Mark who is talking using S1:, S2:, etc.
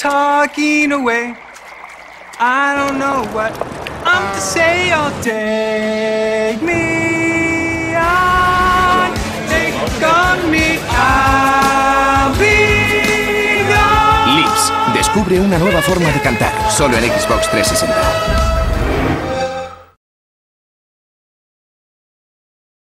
S1: talking away. I don't know what I'm to say. I'll take me on, take on me. I'll be gone.
S2: Lips. Descubre una nueva forma de cantar. Solo en Xbox 360.